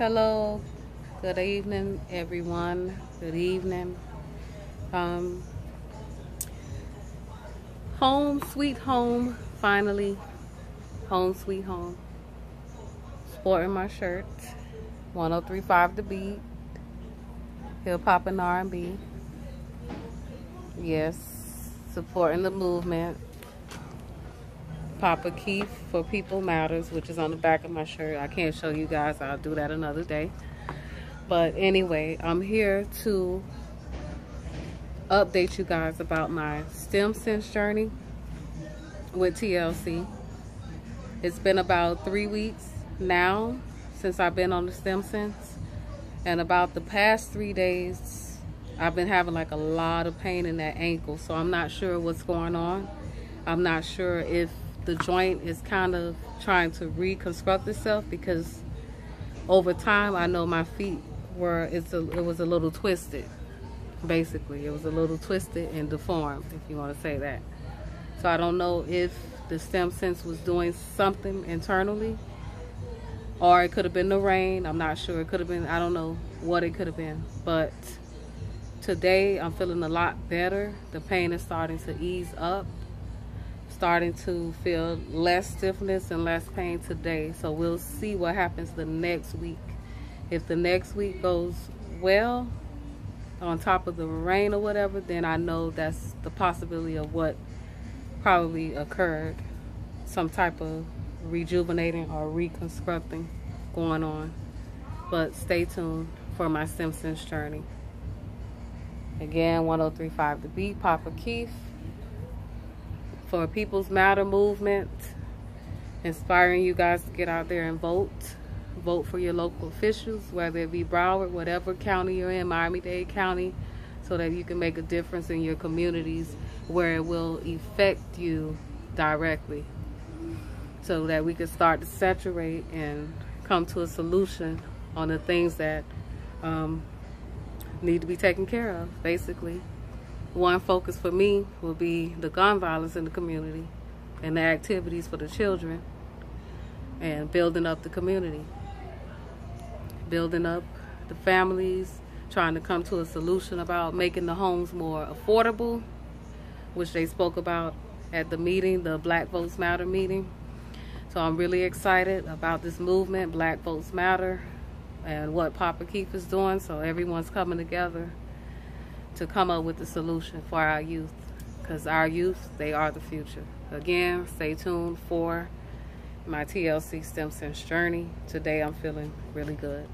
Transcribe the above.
Hello, good evening, everyone. Good evening. Um, home, sweet home, finally. Home, sweet home. Sporting my shirt. 1035 The Beat. Hip Hop and R&B. Yes, supporting the movement. Papa Keith for People Matters, which is on the back of my shirt. I can't show you guys. I'll do that another day. But anyway, I'm here to update you guys about my stem sense journey with TLC. It's been about three weeks now since I've been on the stem sense. And about the past three days, I've been having like a lot of pain in that ankle. So I'm not sure what's going on. I'm not sure if the joint is kind of trying to reconstruct itself because over time I know my feet were it's a, it was a little twisted basically. It was a little twisted and deformed if you want to say that. So I don't know if the stem sense was doing something internally or it could have been the rain I'm not sure. It could have been I don't know what it could have been. But today I'm feeling a lot better. The pain is starting to ease up starting to feel less stiffness and less pain today. So we'll see what happens the next week. If the next week goes well, on top of the rain or whatever, then I know that's the possibility of what probably occurred. Some type of rejuvenating or reconstructing going on. But stay tuned for my Stem Sense journey. Again, 1035 The Beat, Papa Keith for People's Matter movement, inspiring you guys to get out there and vote. Vote for your local officials, whether it be Broward, whatever county you're in, Miami-Dade County, so that you can make a difference in your communities where it will affect you directly. So that we can start to saturate and come to a solution on the things that um, need to be taken care of, basically one focus for me will be the gun violence in the community and the activities for the children and building up the community. Building up the families trying to come to a solution about making the homes more affordable which they spoke about at the meeting the black votes matter meeting. So i'm really excited about this movement black votes matter and what papa keith is doing. So everyone's coming together to come up with a solution for our youth because our youth, they are the future. Again, stay tuned for my TLC Stem journey. Today I'm feeling really good.